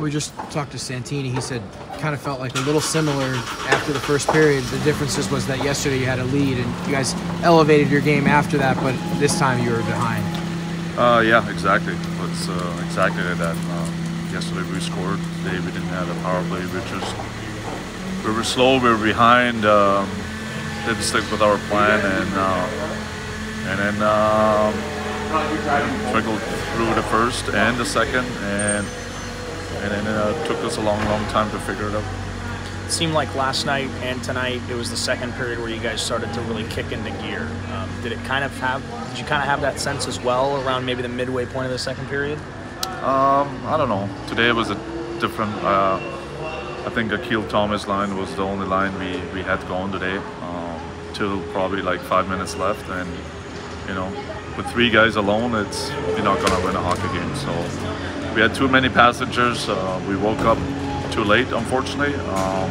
We just talked to Santini. He said kind of felt like a little similar after the first period. The differences was that yesterday you had a lead and you guys elevated your game after that, but this time you were behind. Uh, yeah, exactly. It's uh, exactly like that. Uh, yesterday we scored. Today we didn't have a power play. We just we were slow. We were behind. Um, didn't stick with our plan, and uh, and then um, trickled through the first and the second, and and it uh, took us a long, long time to figure it out. It seemed like last night and tonight it was the second period where you guys started to really kick into gear. Um, did it kind of have? Did you kind of have that sense as well around maybe the midway point of the second period? Um, I don't know. Today was a different. Uh, I think Akil Thomas line was the only line we, we had going today. Um, till probably like five minutes left, and you know, with three guys alone, it's you're not gonna win a hockey game. So we had too many passengers. Uh, we woke up too late, unfortunately. Um,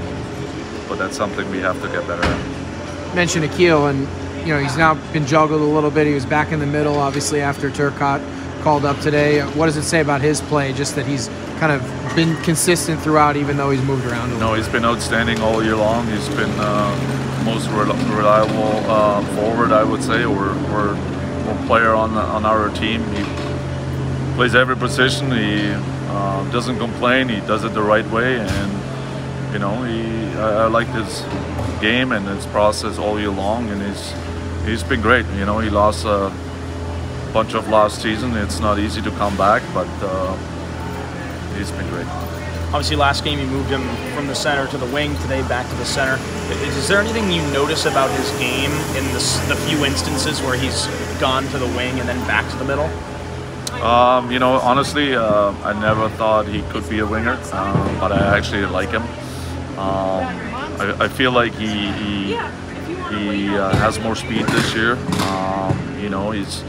but that's something we have to get better at. Mention Akil, and you know he's now been juggled a little bit. He was back in the middle, obviously after Turcotte called up today. What does it say about his play? Just that he's kind of been consistent throughout, even though he's moved around. A no, he's been outstanding all year long. He's been uh, most reliable uh, forward, I would say, or, or, or player on the, on our team. He plays every position. He uh, doesn't complain. He does it the right way, and you know, he I, I like his game and his process all year long, and he's he's been great. You know, he lost a bunch of last season. It's not easy to come back, but uh, he's been great. Obviously, last game you moved him from the center to the wing. Today, back to the center. Is, is there anything you notice about his game in the, the few instances where he's gone to the wing and then back to the middle? Um, you know, honestly, uh, I never thought he could be a winger, uh, but I actually like him. Um, I, I, feel like he he, he uh, has more speed this year. Um, you know, he's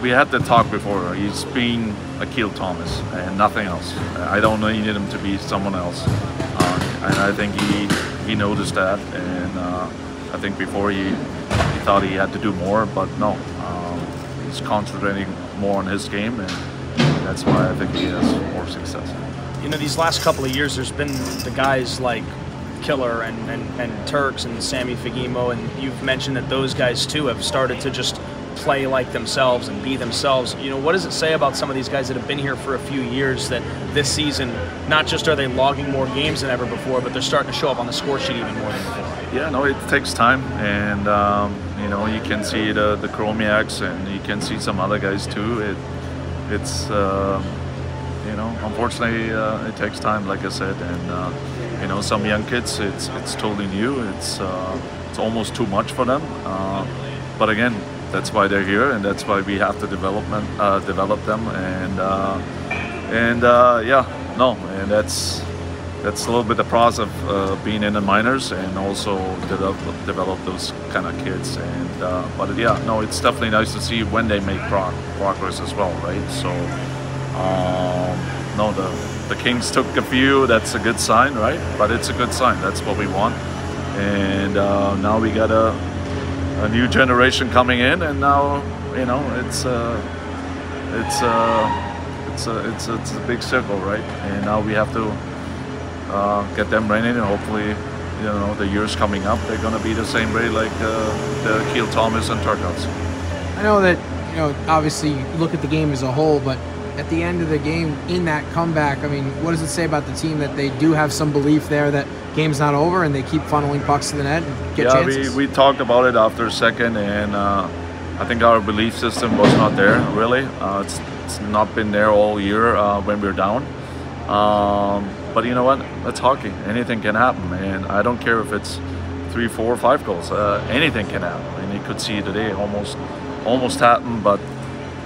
we had the talk before. He's being Akil Thomas and nothing else. I don't need him to be someone else, uh, and I think he he noticed that. And uh, I think before he he thought he had to do more, but no, um, he's concentrating more on his game, and that's why I think he has more success you know, these last couple of years, there's been the guys like Killer and, and, and Turks and Sammy Fagemo, and you've mentioned that those guys too have started to just play like themselves and be themselves. You know, what does it say about some of these guys that have been here for a few years that this season, not just are they logging more games than ever before, but they're starting to show up on the score sheet even more than before? Yeah, no, it takes time, and um, you know, you can see the the Chromiaks, and you can see some other guys too. It, it's. Uh, you know, unfortunately, uh, it takes time, like I said, and uh, you know, some young kids, it's it's totally new. It's uh, it's almost too much for them. Uh, but again, that's why they're here, and that's why we have to development uh, develop them. And and yeah, no, and that's that's a little bit the process of being in the minors and also develop develop those kind of kids. And but yeah, no, it's definitely nice to see when they make pro progress as well, right? So. Um, no, the, the Kings took a few. That's a good sign, right? But it's a good sign. That's what we want. And uh, now we got a, a new generation coming in, and now you know it's uh, it's uh, it's a it's it's a big circle, right? And now we have to uh, get them running, and hopefully, you know, the years coming up, they're going to be the same way like uh, the Akil Thomas and Turcottes. I know that you know obviously you look at the game as a whole, but at the end of the game in that comeback, I mean, what does it say about the team that they do have some belief there that game's not over and they keep funneling pucks to the net and get yeah, chances? we, we talked about it after a second, and uh, I think our belief system was not there really. Uh, it's, it's not been there all year uh, when we are down. Um, but you know what? It's hockey. Anything can happen, and I don't care if it's three, four, five goals. Uh, anything can happen, and you could see today almost almost happened, but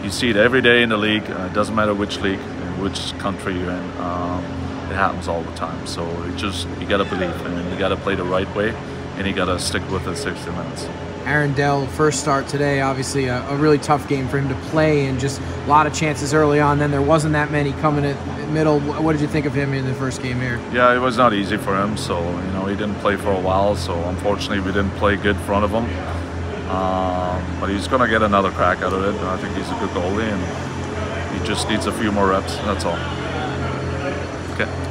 you see it every day in the league. Uh, it doesn't matter which league, which country you're in. Um, it happens all the time. So it just you got to believe, and you got to play the right way, and he got to stick with it 60 minutes. Aaron Dell, first start today, obviously a, a, really tough game for him to play, and just a lot of chances early on. Then there wasn't that many coming in middle. What did you think of him in the first game here? Yeah, it was not easy for him. So you know he didn't play for a while. So unfortunately, we didn't play good in front of him. Um, but he's going to get another crack out of it. I think he's a good goalie, and he just needs a few more reps. That's all. Okay.